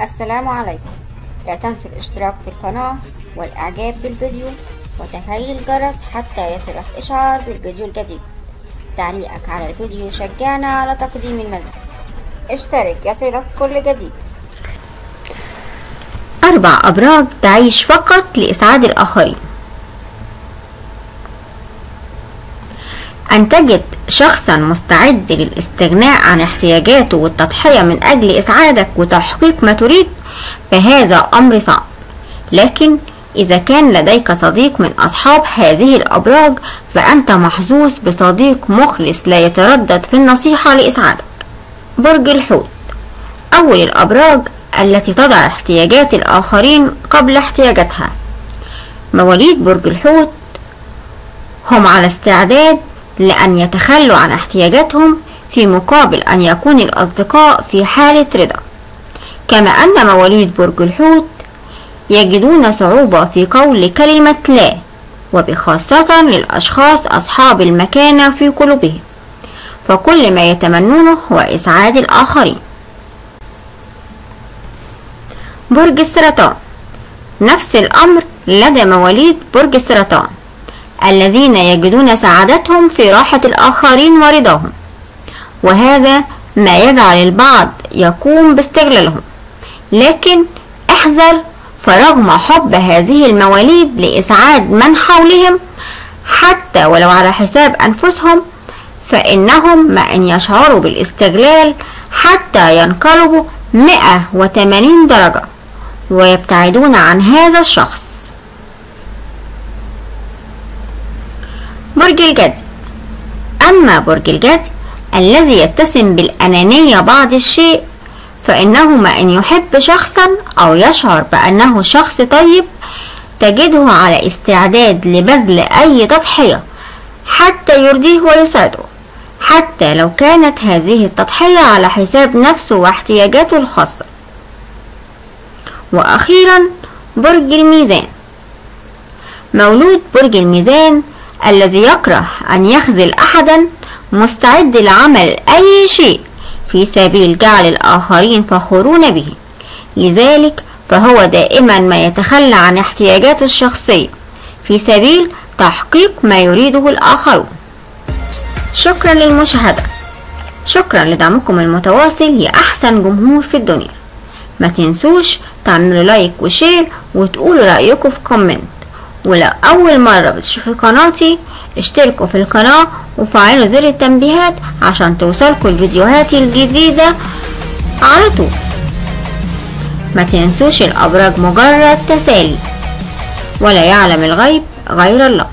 السلام عليكم. لا تنسوا الاشتراك في القناة والإعجاب بالفيديو وتفعيل الجرس حتى يصلك إشعار بالفيديو الجديد. تعليقك على الفيديو يشجعنا على تقديم المزيد اشترك يصلك كل جديد. أربع أبراج تعيش فقط لإسعاد الآخرين. أن تجد شخصا مستعد للاستغناء عن احتياجاته والتضحية من أجل إسعادك وتحقيق ما تريد فهذا أمر صعب. لكن إذا كان لديك صديق من أصحاب هذه الأبراج فأنت محظوظ بصديق مخلص لا يتردد في النصيحة لإسعادك. برج الحوت. أول الأبراج التي تضع احتياجات الآخرين قبل احتياجاتها مواليد برج الحوت هم على استعداد لأن يتخلوا عن احتياجاتهم في مقابل أن يكون الأصدقاء في حالة رضا. كما أن مواليد برج الحوت يجدون صعوبة في قول كلمة لا وبخاصة للأشخاص أصحاب المكانة في قلوبهم فكل ما يتمنونه هو إسعاد الآخرين. برج السرطان. نفس الأمر لدى مواليد برج السرطان. الذين يجدون سعادتهم في راحة الآخرين ورضاهم. وهذا ما يجعل البعض يقوم باستغلالهم. لكن احذر فرغم حب هذه المواليد لإسعاد من حولهم حتى ولو على حساب أنفسهم فإنهم ما إن يشعروا بالاستغلال حتى ينقلبوا 180 درجة ويبتعدون عن هذا الشخص. برج الجدي أما برج الجدي الذي يتسم بالأنانية بعض الشيء فإنه ما إن يحب شخصا أو يشعر بأنه شخص طيب تجده على استعداد لبذل أي تضحية حتى يرضيه ويسعده. حتى لو كانت هذه التضحية على حساب نفسه واحتياجاته الخاصة. وأخيرا برج الميزان. مولود برج الميزان الذي يكره أن يخذل أحدا مستعد لعمل أي شيء في سبيل جعل الآخرين فخورون به. لذلك فهو دائما ما يتخلى عن احتياجاته الشخصية في سبيل تحقيق ما يريده الآخرون. شكرا للمشاهدة. شكرا لدعمكم المتواصل يا أحسن جمهور في الدنيا. ما تنسوش تعملوا like و share وتقولوا رأيكم في comment ولو أول مرة بتشوفوا قناتي اشتركوا في القناة وفعلوا زر التنبيهات عشان توصلكوا الفيديوهات الجديدة على طول. ما تنسوش الأبراج مجرد تسالي ولا يعلم الغيب غير الله.